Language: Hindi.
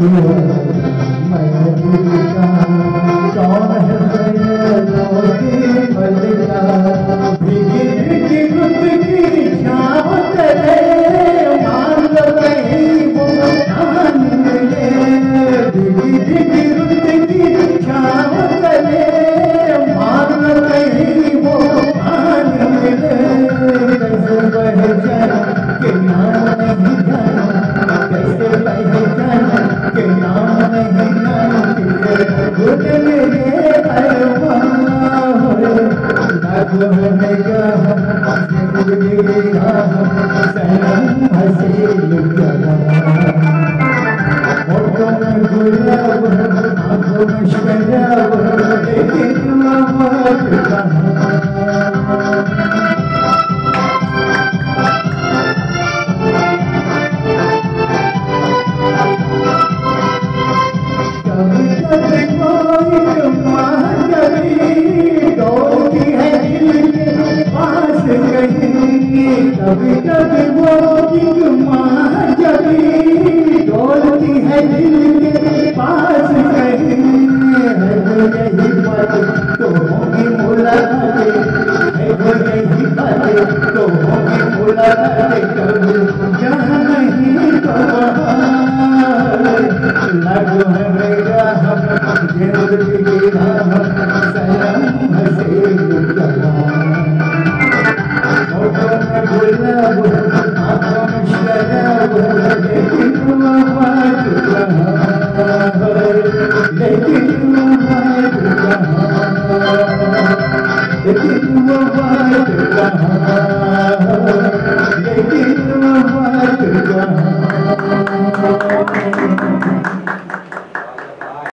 Gracias. अकबर ने कहा आसिफ ने कहा सनम हसीन कहा होठों में गुलाब आँखों में शराब लेकिन मोहब्बत कहा कभी कभी कोई तुम्हारा कभी कभी कभी वो जबी डोलती है दिल के पास कहीं है